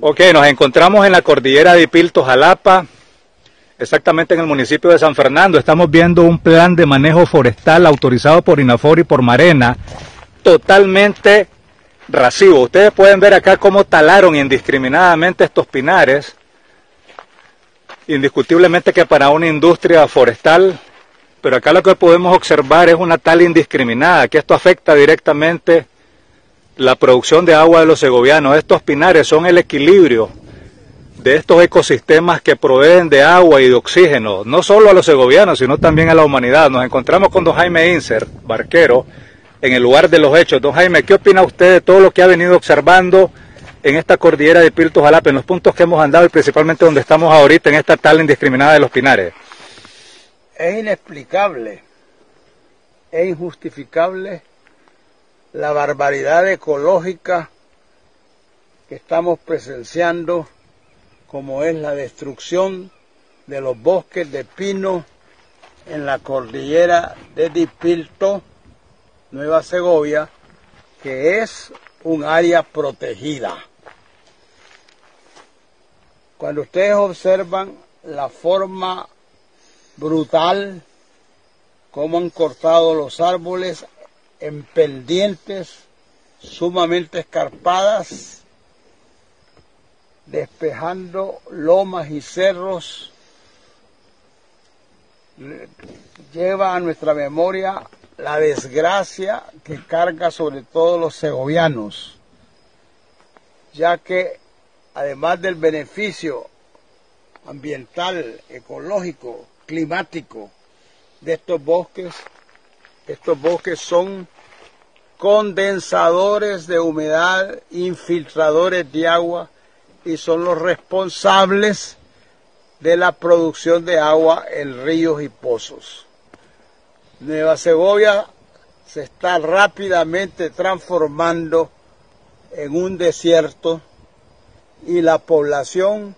Ok, nos encontramos en la cordillera de Pilto, Jalapa, exactamente en el municipio de San Fernando. Estamos viendo un plan de manejo forestal autorizado por INAFOR y por Marena, totalmente rasivo. Ustedes pueden ver acá cómo talaron indiscriminadamente estos pinares. Indiscutiblemente que para una industria forestal, pero acá lo que podemos observar es una tala indiscriminada, que esto afecta directamente la producción de agua de los segovianos. Estos pinares son el equilibrio de estos ecosistemas que proveen de agua y de oxígeno, no solo a los segovianos, sino también a la humanidad. Nos encontramos con don Jaime Inser, barquero, en el lugar de los hechos. Don Jaime, ¿qué opina usted de todo lo que ha venido observando en esta cordillera de Pilto Jalapa, en los puntos que hemos andado y principalmente donde estamos ahorita, en esta tala indiscriminada de los pinares? Es inexplicable, es injustificable la barbaridad ecológica que estamos presenciando, como es la destrucción de los bosques de pino en la cordillera de Dipilto, Nueva Segovia, que es un área protegida. Cuando ustedes observan la forma brutal, cómo han cortado los árboles en pendientes sumamente escarpadas, despejando lomas y cerros, lleva a nuestra memoria la desgracia que carga sobre todos los segovianos, ya que además del beneficio ambiental, ecológico, climático de estos bosques, estos bosques son condensadores de humedad, infiltradores de agua y son los responsables de la producción de agua en ríos y pozos. Nueva Segovia se está rápidamente transformando en un desierto y la población